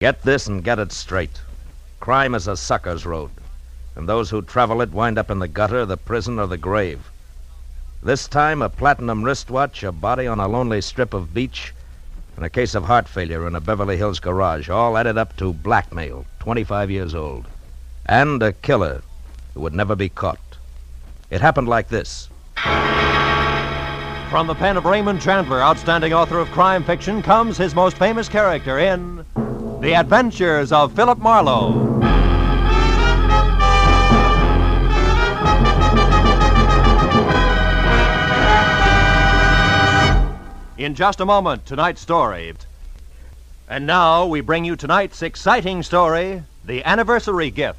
Get this and get it straight. Crime is a sucker's road, and those who travel it wind up in the gutter, the prison, or the grave. This time, a platinum wristwatch, a body on a lonely strip of beach, and a case of heart failure in a Beverly Hills garage, all added up to blackmail, 25 years old, and a killer who would never be caught. It happened like this. From the pen of Raymond Chandler, outstanding author of crime fiction, comes his most famous character in The Adventures of Philip Marlowe. In just a moment, tonight's story. And now we bring you tonight's exciting story The Anniversary Gift.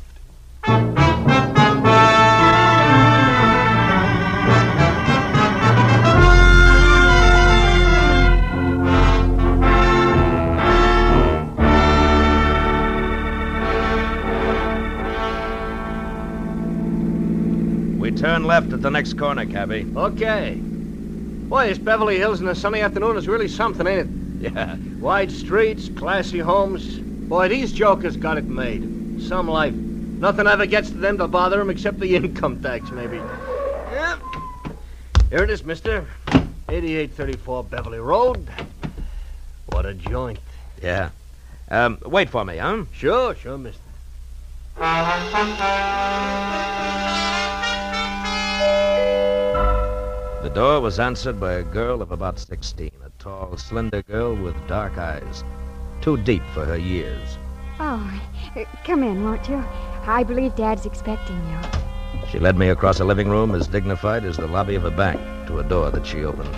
Turn left at the next corner, cabby. Okay. Boy, this Beverly Hills in a sunny afternoon is really something, ain't it? Yeah. Wide streets, classy homes. Boy, these jokers got it made. Some life. Nothing ever gets to them to bother them except the income tax, maybe. Yep. Here it is, mister. 8834 Beverly Road. What a joint. Yeah. Um, wait for me, huh? Sure, sure, mister. Door was answered by a girl of about 16, a tall, slender girl with dark eyes, too deep for her years. Oh, come in, won't you? I believe Dad's expecting you. She led me across a living room as dignified as the lobby of a bank to a door that she opened.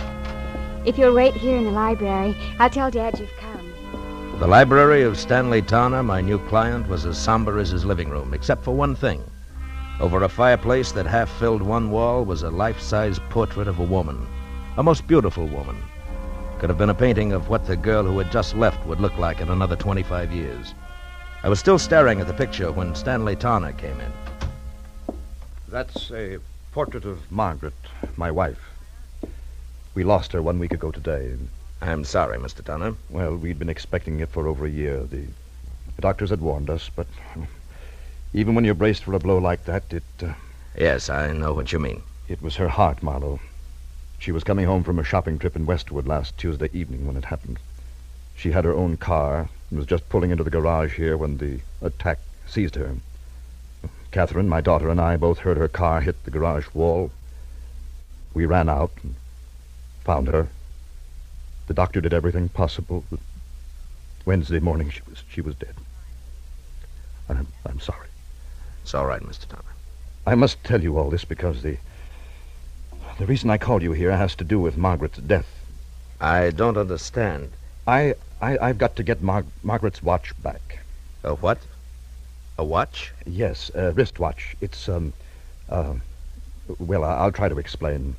If you'll wait here in the library, I'll tell Dad you've come. The library of Stanley Towner, my new client, was as somber as his living room, except for one thing. Over a fireplace that half filled one wall was a life size portrait of a woman. A most beautiful woman. Could have been a painting of what the girl who had just left would look like in another 25 years. I was still staring at the picture when Stanley Towner came in. That's a portrait of Margaret, my wife. We lost her one week ago today. I'm sorry, Mr. Towner. Well, we'd been expecting it for over a year. The doctors had warned us, but even when you're braced for a blow like that, it uh, Yes, I know what you mean. it was her heart, Marlowe. She was coming home from a shopping trip in Westwood last Tuesday evening when it happened. She had her own car and was just pulling into the garage here when the attack seized her. Catherine, my daughter, and I both heard her car hit the garage wall. We ran out and found her. The doctor did everything possible. But Wednesday morning, she was she was dead. I'm, I'm sorry. It's all right, Mr. Towner. I must tell you all this because the the reason I called you here has to do with Margaret's death. I don't understand. I, I I've got to get Mar- Margaret's watch back. A what? A watch? Yes, a wristwatch. It's um, uh, well, I'll try to explain.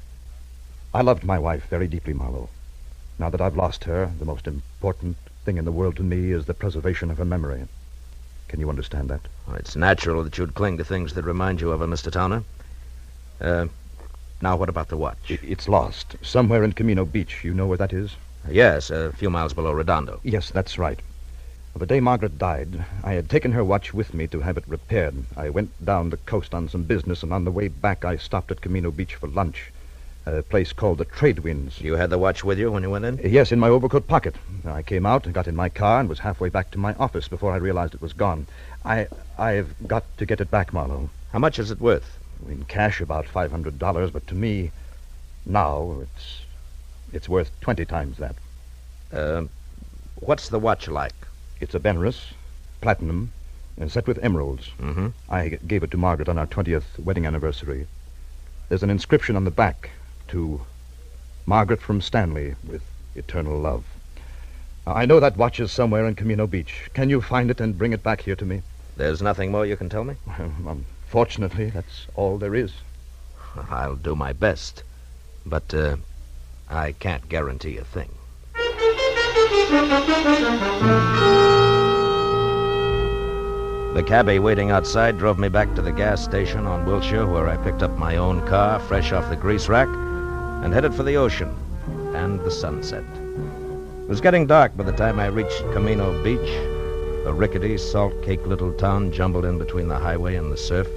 I loved my wife very deeply, Marlowe. Now that I've lost her, the most important thing in the world to me is the preservation of her memory. Can you understand that? Well, it's natural that you'd cling to things that remind you of her, Mr. Towner. Uh, now, what about the watch? I- It's lost somewhere in Camino Beach. You know where that is? Yes, a few miles below Redondo. Yes, that's right. The day Margaret died, I had taken her watch with me to have it repaired. I went down the coast on some business, and on the way back, I stopped at Camino Beach for lunch, a place called the Trade Winds. You had the watch with you when you went in? Yes, in my overcoat pocket. I came out and got in my car and was halfway back to my office before I realized it was gone. I, I've got to get it back, Marlowe. How much is it worth? In cash, about five hundred dollars, but to me, now it's, it's worth twenty times that. Uh, what's the watch like? It's a Benrus, platinum, and set with emeralds. Mm-hmm. I gave it to Margaret on our 20th wedding anniversary. There's an inscription on the back to Margaret from Stanley with eternal love. I know that watch is somewhere in Camino Beach. Can you find it and bring it back here to me? There's nothing more you can tell me? Unfortunately, that's all there is. I'll do my best. But, uh, I can't guarantee a thing. The cabby waiting outside drove me back to the gas station on Wilshire, where I picked up my own car, fresh off the grease rack, and headed for the ocean and the sunset. It was getting dark by the time I reached Camino Beach. a rickety, salt-caked little town jumbled in between the highway and the surf.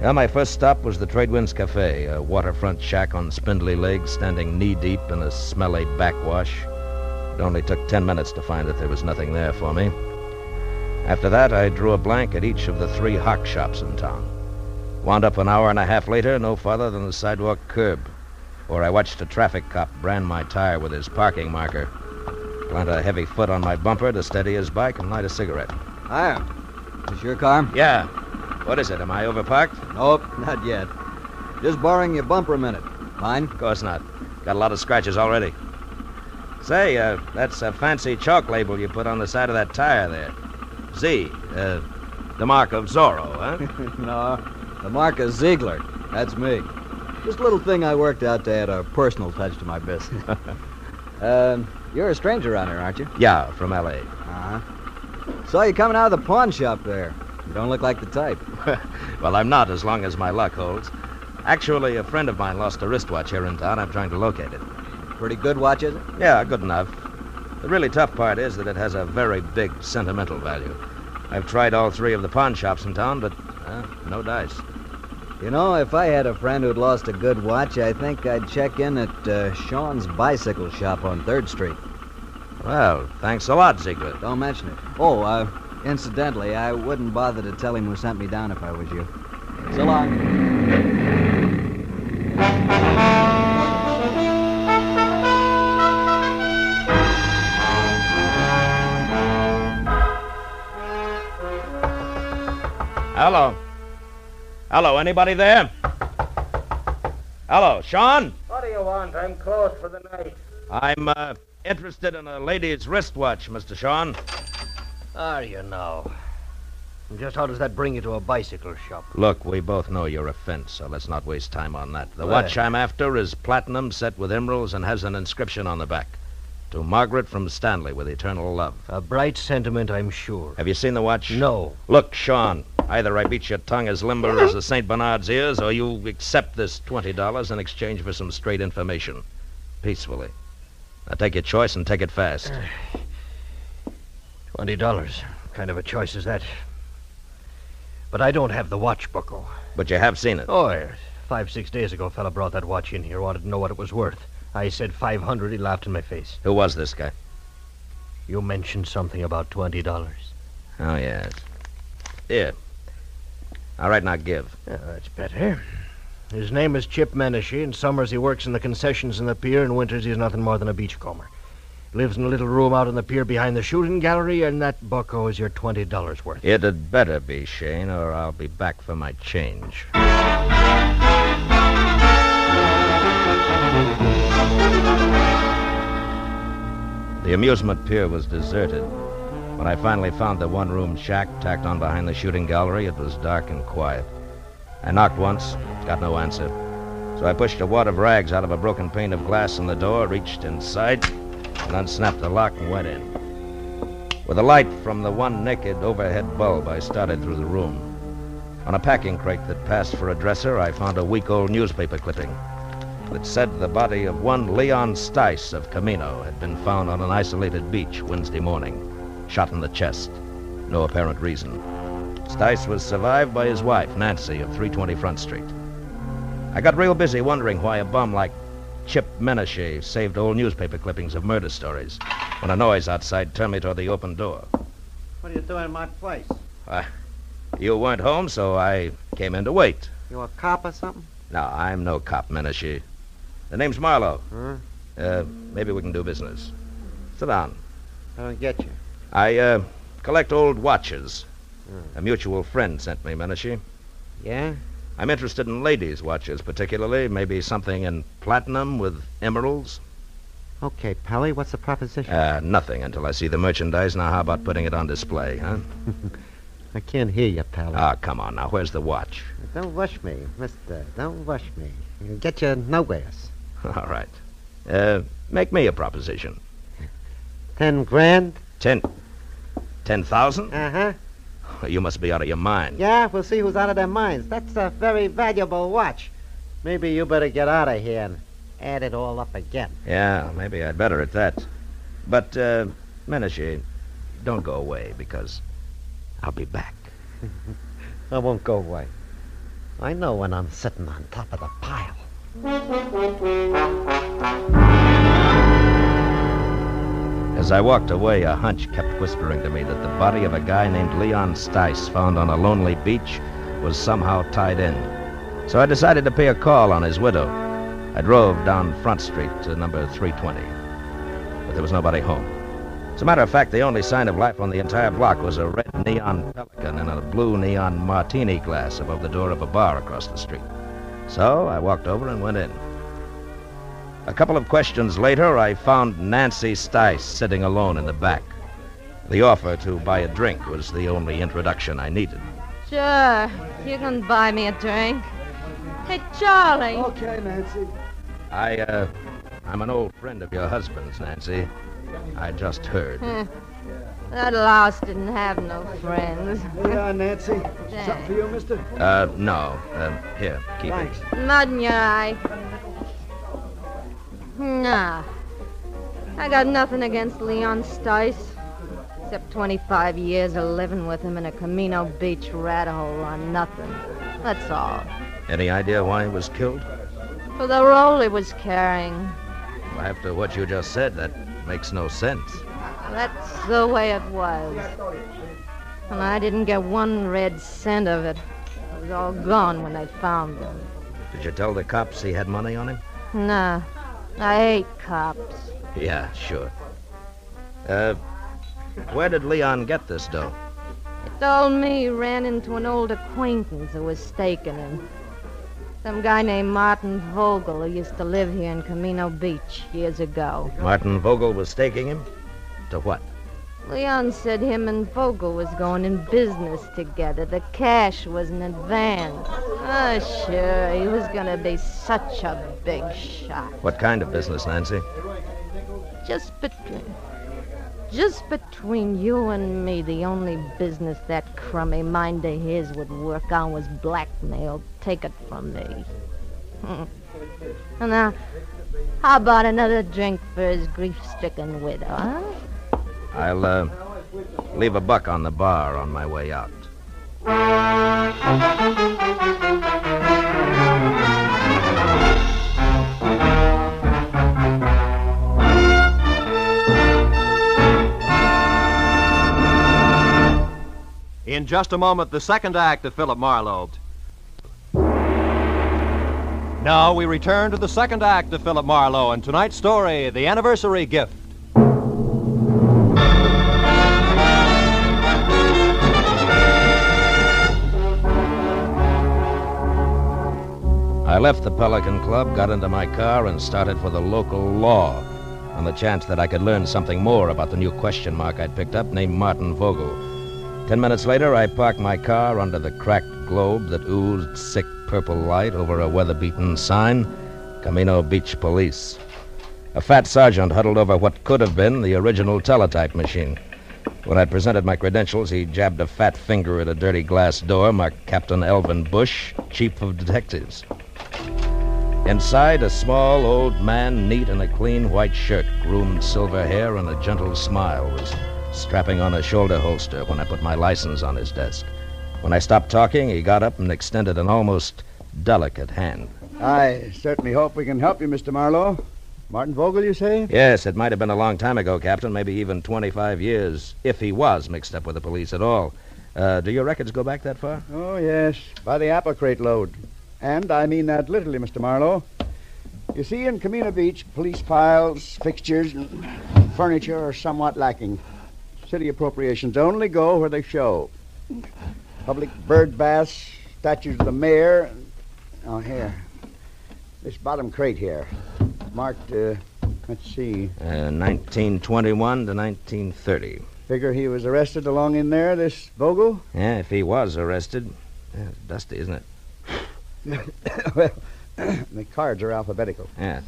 Yeah, my first stop was the Tradewinds Cafe, a waterfront shack on spindly legs standing knee-deep in a smelly backwash. It only took ten minutes to find that there was nothing there for me. After that, I drew a blank at each of the three hock shops in town. Wound up an hour and a half later, no farther than the sidewalk curb, where I watched a traffic cop brand my tire with his parking marker, plant a heavy foot on my bumper to steady his bike, and light a cigarette. Hiya. Is your car? Yeah. What is it? Am I overparked? Nope, not yet. Just borrowing your bumper a minute. Mine? Of course not. Got a lot of scratches already. Say, uh, that's a fancy chalk label you put on the side of that tire there. Z, uh, the mark of Zorro, huh? no, the mark of Ziegler. That's me. Just a little thing I worked out to add a personal touch to my business. uh, you're a stranger around here, aren't you? yeah, from L.A. Uh-huh. Saw you coming out of the pawn shop there. You don't look like the type. well, I'm not as long as my luck holds. Actually, a friend of mine lost a wristwatch here in town. I'm trying to locate it. Pretty good watch, is it? Yeah, good enough. The really tough part is that it has a very big sentimental value. I've tried all three of the pawn shops in town, but uh, no dice. You know, if I had a friend who'd lost a good watch, I think I'd check in at uh, Sean's bicycle shop on 3rd Street. Well, thanks a lot, Ziegler. Don't mention it. Oh, uh, incidentally, I wouldn't bother to tell him who sent me down if I was you. So long. Hello. Hello, anybody there? Hello, Sean? What do you want? I'm closed for the night. I'm uh, interested in a lady's wristwatch, Mr. Sean. Are you now? And just how does that bring you to a bicycle shop? Look, we both know you're a fence, so let's not waste time on that. The Well- watch I'm after is platinum set with emeralds and has an inscription on the back. To Margaret from Stanley with eternal love. A bright sentiment, I'm sure. Have you seen the watch? No. Look, Sean, either I beat your tongue as limber as a St. Bernard's ears, or you accept this $20 in exchange for some straight information. Peacefully. Now take your choice and take it fast. Twenty dollars. Kind of a choice is that? But I don't have the watch buckle. But you have seen it. Oh, yes. Five, six days ago, a fella brought that watch in here, wanted to know what it was worth. I said 500. He laughed in my face. Who was this guy? You mentioned something about $20. Oh, yes. Here. All right, now give. Yeah, that's better. His name is Chip Menashe. In summers, he works in the concessions in the pier. In winters, he's nothing more than a beachcomber. Lives in a little room out on the pier behind the shooting gallery, and that bucko is your $20 worth. It had better be, Shane, or I'll be back for my change. The amusement pier was deserted. When I finally found the one room shack tacked on behind the shooting gallery, it was dark and quiet. I knocked once, got no answer. So I pushed a wad of rags out of a broken pane of glass in the door, reached inside, and unsnapped the lock and went in. With the light from the one naked overhead bulb, I started through the room. On a packing crate that passed for a dresser, I found a week old newspaper clipping that said the body of one Leon Stice of Camino had been found on an isolated beach Wednesday morning, shot in the chest. No apparent reason. Stice was survived by his wife, Nancy, of 320 Front Street. I got real busy wondering why a bum like Chip Menashe saved old newspaper clippings of murder stories when a noise outside turned me toward the open door. What are you doing in my place? You weren't home, so I came in to wait. You a cop or something? No, I'm no cop, Menashe. The name's Marlowe. Huh? Uh, maybe we can do business. Sit down. I don't get you. I, uh, collect old watches. A mutual friend sent me, Menashe. Yeah? I'm interested in ladies' watches, particularly. Maybe something in platinum with emeralds. Okay, Pelly, what's the proposition? Uh, nothing until I see the merchandise. Now, how about putting it on display, huh? I can't hear you, Pelly. Ah, come on now. Where's the watch? Don't rush me, mister. Don't rush me. You'll get you nowheres. All right. Uh, make me a proposition. Ten grand? Ten. Ten thousand? Uh-huh. You must be out of your mind. Yeah, we'll see who's out of their minds. That's a very valuable watch. Maybe you better get out of here and add it all up again. Yeah, maybe I'd better at that. But, uh, Menashe, don't go away because I'll be back. I won't go away. I know when I'm sitting on top of the pile. As I walked away, a hunch kept whispering to me that the body of a guy named Leon Stice, found on a lonely beach, was somehow tied in. So I decided to pay a call on his widow. I drove down Front Street to number 320, but there was nobody home. As a matter of fact, the only sign of life on the entire block was a red neon pelican in a blue neon martini glass above the door of a bar across the street. So I walked over and went in. A couple of questions later, I found Nancy Stice sitting alone in the back. The offer to buy a drink was the only introduction I needed. Sure. You can buy me a drink. Hey, Charlie. Okay, Nancy. I, uh, I'm an old friend of your husband's, Nancy. I just heard. Huh. That louse didn't have no friends. Yeah, Nancy. Something for you, mister? Uh, no. Uh, here, keep Thanks. it. Mud in your eye. Nah. I got nothing against Leon Stice. Except 25 years of living with him in a Camino Beach rat hole on nothing. That's all. Any idea why he was killed? For the roll he was carrying. Well, after what you just said, that makes no sense. That's the way it was. And I didn't get one red cent of it. It was all gone when they found him. Did you tell the cops he had money on him? Nah. I hate cops. Yeah, sure. Uh, where did Leon get this dough? He told me he ran into an old acquaintance who was staking him. Some guy named Martin Vogel who used to live here in Camino Beach years ago. Martin Vogel was staking him? To what? Leon said him and Vogel was going in business together. The cash was in advance. Oh, sure. He was going to be such a big shot. What kind of business, Nancy? Just between. Just between you and me, the only business that crummy mind of his would work on was blackmail. Take it from me. Hmm. Now, how about another drink for his grief-stricken widow, huh? I'll, uh, leave a buck on the bar on my way out. In just a moment, the second act of Philip Marlowe. Now we return to the second act of Philip Marlowe and tonight's story, The Anniversary Gift. I left the Pelican Club, got into my car, and started for the local law on the chance that I could learn something more about the new question mark I'd picked up named Martin Vogel. Ten minutes later, I parked my car under the cracked globe that oozed sick purple light over a weather-beaten sign Camino Beach Police. A fat sergeant huddled over what could have been the original teletype machine. When I presented my credentials, he jabbed a fat finger at a dirty glass door marked Captain Elvin Bush, Chief of Detectives. Inside, a small old man, neat in a clean white shirt, groomed silver hair, and a gentle smile, was strapping on a shoulder holster when I put my license on his desk. When I stopped talking, he got up and extended an almost delicate hand. I certainly hope we can help you, Mr. Marlowe. Martin Vogel, you say? Yes, it might have been a long time ago, Captain, maybe even 25 years, if he was mixed up with the police at all. Uh, do your records go back that far? Oh, yes, by the apple crate load. And I mean that literally, Mr. Marlowe. You see, in Camino Beach, police files, fixtures, and furniture are somewhat lacking. City appropriations only go where they show. Public bird baths, statues of the mayor. Oh, here. This bottom crate here. Marked, uh, let's see. Uh, 1921 to 1930. Figure he was arrested along in there, this Vogel? Yeah, if he was arrested. Yeah, it's dusty, isn't it? Well, the cards are alphabetical. Yeah.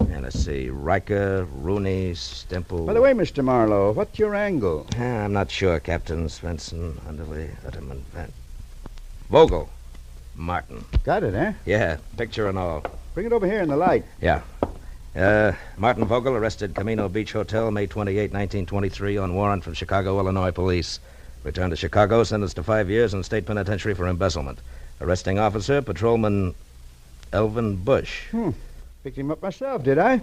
And let's see. Riker, Rooney, Stemple. By the way, Mr. Marlowe, what's your angle? Yeah, I'm not sure, Captain. Svensson, Underley, Utterman, Van. Vogel. Martin. Got it, eh? Yeah, picture and all. Bring it over here in the light. Yeah. Uh, Martin Vogel arrested Camino Beach Hotel May 28, 1923, on warrant from Chicago, Illinois police. Returned to Chicago, sentenced to five years in state penitentiary for embezzlement. Arresting officer, Patrolman Elvin Bush. Hmm. Picked him up myself, did I?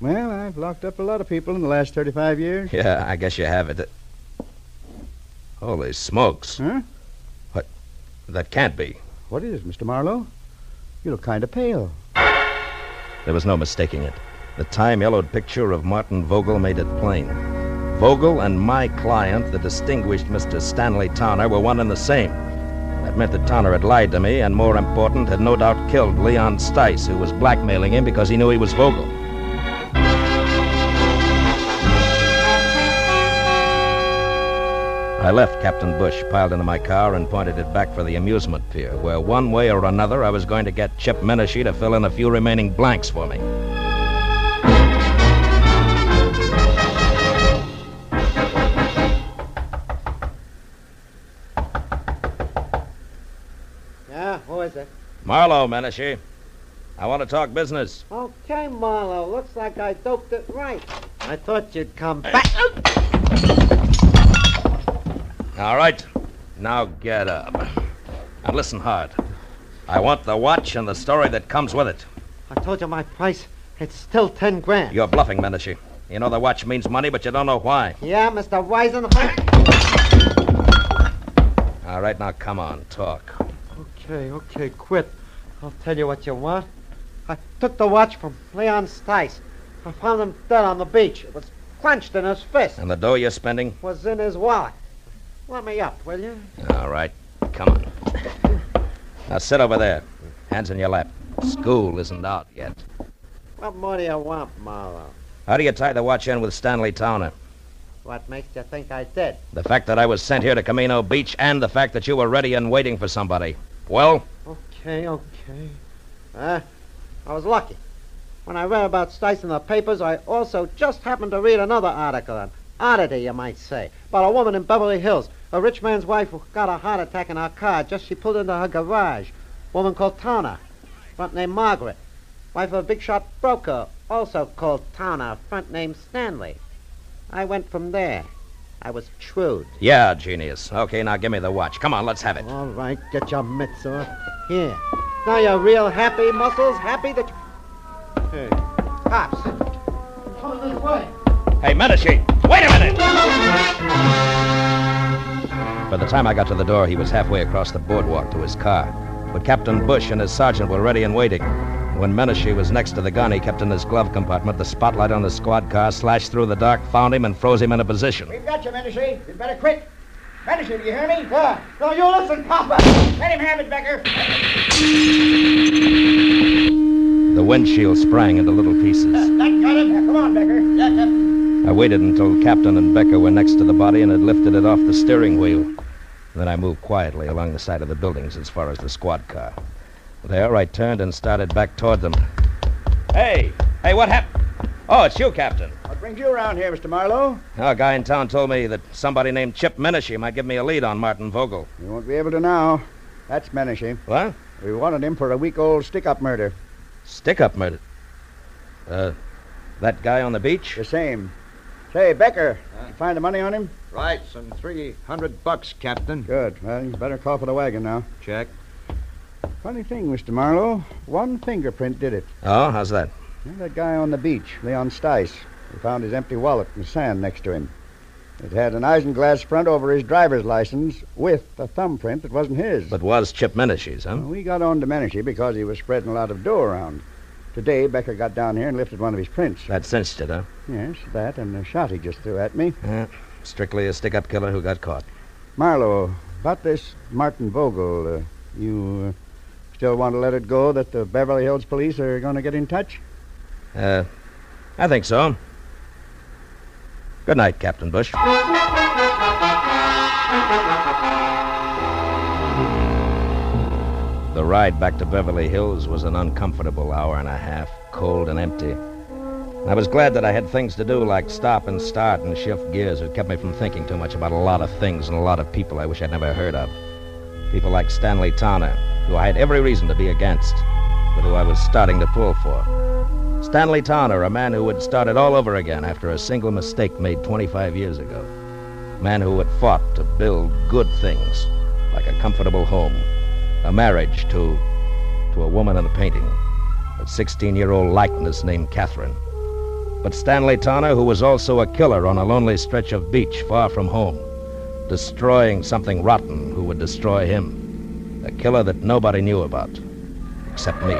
Well, I've locked up a lot of people in the last 35 years. Yeah, I guess you have it. Holy smokes. Huh? What? That can't be. What is, Mr. Marlowe? You look kind of pale. There was no mistaking it. The time yellowed picture of Martin Vogel made it plain. Vogel and my client, the distinguished Mr. Stanley Towner, were one and the same. That meant that Towner had lied to me, and more important, had no doubt killed Leon Stice, who was blackmailing him because he knew he was Vogel. I left Captain Bush piled into my car and pointed it back for the amusement pier, where one way or another I was going to get Chip Menashe to fill in a few remaining blanks for me. Marlowe, Menashe. I want to talk business. Okay, Marlowe. Looks like I doped it right. I thought you'd come back. All right. Now get up. Now listen hard. I want the watch and the story that comes with it. I told you my price. It's still ten grand. You're bluffing, Menashe. You know the watch means money, but you don't know why. Yeah, Mr. Weisenhofer? All right, now come on, talk. Okay, okay, quit. I'll tell you what you want. I took the watch from Leon Stice. I found him dead on the beach. It was clenched in his fist. And the dough you're spending? Was in his wallet. Let me up, will you? All right, come on. Now sit over there. Hands in your lap. School isn't out yet. What more do you want, Marlowe? How do you tie the watch in with Stanley Towner? What makes you think I did? The fact that I was sent here to Camino Beach and the fact that you were ready and waiting for somebody. Well, oh. Okay, okay. Uh, I was lucky. When I read about Stice in the papers, I also just happened to read another article, an oddity, you might say, about a woman in Beverly Hills, a rich man's wife who got a heart attack in her car just she pulled into her garage. Woman called Towner, front name Margaret. Wife of a big shot broker, also called Towner, front name Stanley. I went from there. I was shrewd. yeah, genius. Okay, now give me the watch. Come on, let's have it. All right, get your mitts off. Here. Now you're real happy, Muscles? Happy that you... Hey, cops. Come this way. Hey, Menashe. wait a minute! By the time I got to the door, he was halfway across the boardwalk to his car. But Captain Bush and his sergeant were ready and waiting. When Menashe was next to the gun he kept in his glove compartment, the spotlight on the squad car slashed through the dark, found him, and froze him in a position. We've got you, Menashe. You'd better quit. Menashe, do you hear me? Yeah. No, you listen, Papa. Let him have it, Becker. The windshield sprang into little pieces. That got him. Now, come on, Becker. Yeah, Captain. I waited until Captain and Becker were next to the body and had lifted it off the steering wheel. Then I moved quietly along the side of the buildings as far as the squad car. There, I turned and started back toward them. Hey! Hey, what happened? Oh, it's you, Captain. What brings you around here, Mr. Marlowe? Oh, a guy in town told me that somebody named Chip Menashe might give me a lead on Martin Vogel. You won't be able to now. That's Menashe. What? We wanted him for a week-old stick-up murder. Stick up murder. Uh, that guy on the beach? The same. Say, Becker, you find the money on him? Right, some 300 bucks, Captain. Good. Well, you better call for the wagon now. Check. Funny thing, Mr. Marlowe. One fingerprint did it. Oh, how's that? And that guy on the beach, Leon Stice. We found his empty wallet in the sand next to him. It had an isinglass front over his driver's license with a thumbprint that wasn't his. But was Chip Menashe's, huh? Well, we got on to Menashe because he was spreading a lot of dough around. Today, Becker got down here and lifted one of his prints. That cinched it, huh? Yes, that and the shot he just threw at me. Yeah. Strictly a stick-up killer who got caught. Marlowe, about this Martin Vogel, uh, you uh, still want to let it go that the Beverly Hills police are going to get in touch? Uh, I think so. Good night, Captain Bush. The ride back to Beverly Hills was an uncomfortable hour and a half, cold and empty. I was glad that I had things to do like stop and start and shift gears. It kept me from thinking too much about a lot of things and a lot of people I wish I'd never heard of. People like Stanley Towner, who I had every reason to be against, but who I was starting to pull for. Stanley Towner, a man who had started all over again after a single mistake made 25 years ago. A man who had fought to build good things, like a comfortable home, a marriage to, to a woman in a painting, a 16-year-old likeness named Catherine. But Stanley Towner, who was also a killer on a lonely stretch of beach far from home, destroying something rotten who would destroy him. A killer that nobody knew about, except me.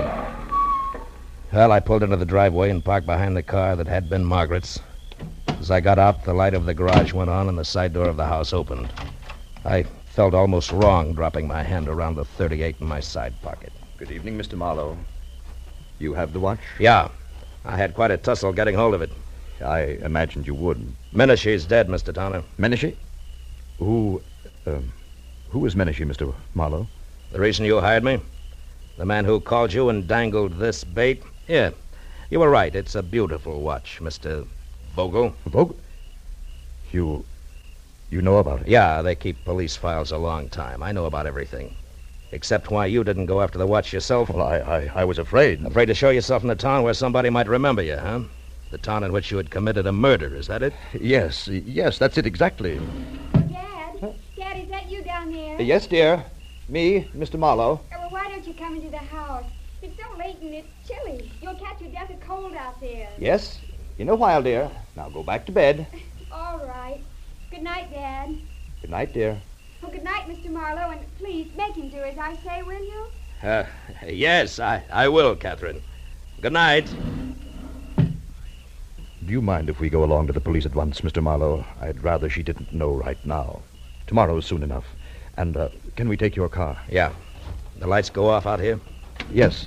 Well, I pulled into the driveway and parked behind the car that had been Margaret's. As I got out, the light of the garage went on and the side door of the house opened. I felt almost wrong dropping my hand around the 38 in my side pocket. Good evening, Mr. Marlowe. You have the watch? Yeah, I had quite a tussle getting hold of it. I imagined you would. Menashe's dead, Mr. Towner. Menashe? Who, um, who is Menashe, Mr. Marlowe? The reason you hired me? The man who called you and dangled this bait? Yeah, you were right. It's a beautiful watch, Mr. Vogel. Vogel? You, you know about it? Yeah, they keep police files a long time. I know about everything. Except why you didn't go after the watch yourself. Well, I, I, I was afraid. Afraid to show yourself in a town where somebody might remember you, huh? The town in which you had committed a murder, is that it? Yes, yes, that's it exactly. Dad? Dad, is that you down there? Yes, dear. Me, Mr. Marlowe. Oh, well, why don't you come into the house? It's so late and it's chilly. You'll catch your death of cold out there. Yes. In a while, dear. Now go back to bed. All right. Good night, Dad. Good night, dear. Oh, good night, Mr. Marlowe, and please make him do as I say, will you? Uh, yes, I, I will, Catherine. Good night. Do you mind if we go along to the police at once, Mr. Marlowe? I'd rather she didn't know right now. Tomorrow's soon enough. And uh, can we take your car? Yeah. The lights go off out here? Yes.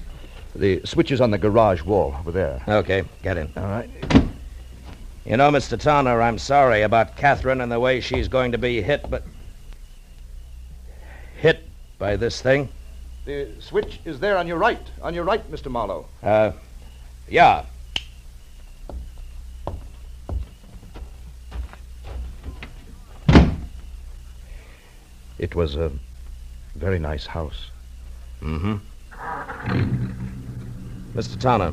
The switch is on the garage wall over there. Okay, get in. All right. You know, Mr. Towner, I'm sorry about Catherine and the way she's going to be hit, but. hit by this thing? The switch is there on your right. On your right, Mr. Marlowe. Uh, yeah. It was a very nice house. Mm-hmm. Mr. Towner,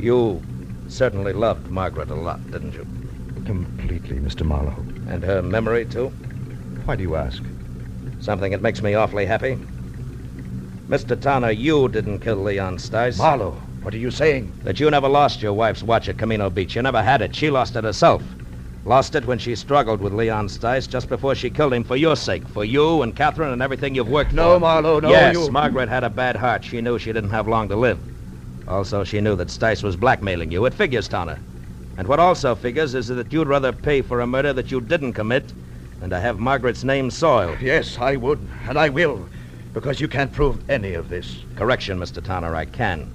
you certainly loved Margaret a lot, didn't you? Completely, Mr. Marlowe. And her memory, too? Why do you ask? Something that makes me awfully happy. Mr. Towner, you didn't kill Leon Stice. Marlowe, what are you saying? That you never lost your wife's watch at Camino Beach. You never had it. She lost it herself. Lost it when she struggled with Leon Stice just before she killed him for your sake, for you and Catherine and everything you've worked No, for. Marlowe, no, yes, you- Margaret had a bad heart. She knew she didn't have long to live. Also, she knew that Stice was blackmailing you. It figures, Towner. And what also figures is that you'd rather pay for a murder that you didn't commit than to have Margaret's name soiled. Yes, I would, and I will, because you can't prove any of this. Correction, Mr. Towner, I can.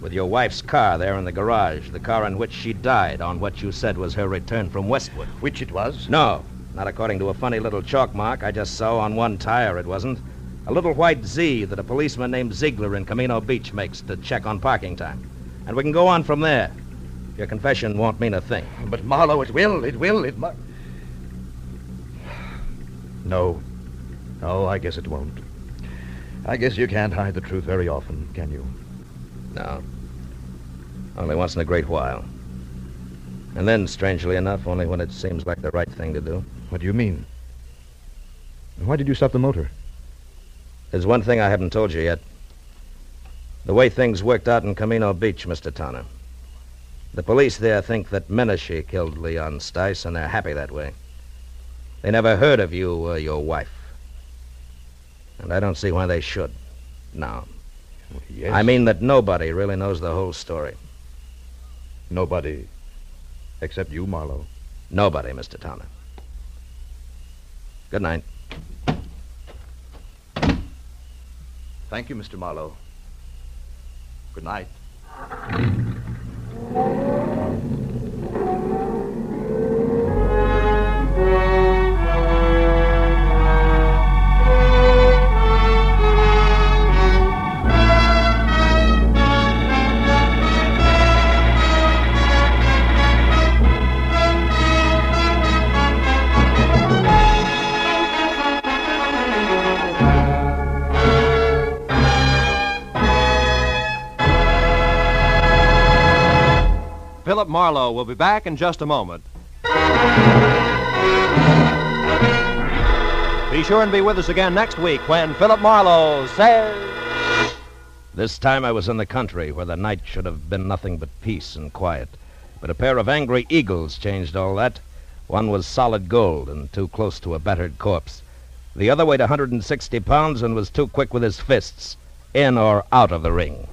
With your wife's car there in the garage, the car in which she died on what you said was her return from Westwood. Which it was? No, not according to a funny little chalk mark I just saw on one tire, it wasn't. A little white Z that a policeman named Ziegler in Camino Beach makes to check on parking time. And we can go on from there. Your confession won't mean a thing. But Marlowe, it will, it will, it must. No. No, I guess it won't. I guess you can't hide the truth very often, can you? No. Only once in a great while. And then, strangely enough, only when it seems like the right thing to do. What do you mean? Why did you stop the motor? There's one thing I haven't told you yet. The way things worked out in Camino Beach, Mr. Towner. The police there think that Menashe killed Leon Stice, and they're happy that way. They never heard of you or your wife. And I don't see why they should. No. Yes. I mean that nobody really knows the whole story. Nobody except you, Marlowe. Nobody, Mr. Towner. Good night. Thank you, Mr. Marlowe. Good night. Philip Marlowe will be back in just a moment. Be sure and be with us again next week when Philip Marlowe says. This time I was in the country where the night should have been nothing but peace and quiet. But a pair of angry eagles changed all that. One was solid gold and too close to a battered corpse. The other weighed 160 pounds and was too quick with his fists, in or out of the ring.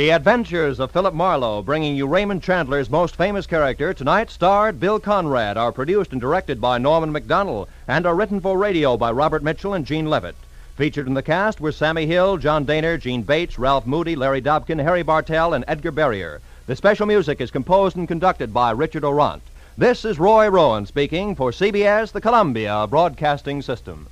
The Adventures of Philip Marlowe, bringing you Raymond Chandler's most famous character, tonight starred Bill Conrad, are produced and directed by Norman Macdonnell, and are written for radio by Robert Mitchell and Gene Levitt. Featured in the cast were Sammie Hill, John Dehner, Jeanne Bates, Ralph Moody, Larry Dobkin, Harry Bartell, and Edgar Barrier. The special music is composed and conducted by Richard Aurandt. This is Roy Rowan speaking for CBS, the Columbia Broadcasting System.